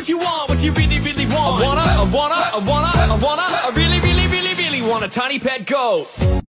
what you want, what you really, really want. I wanna, I wanna, I wanna, I wanna, I really, really, really, really want a tiny pet goat.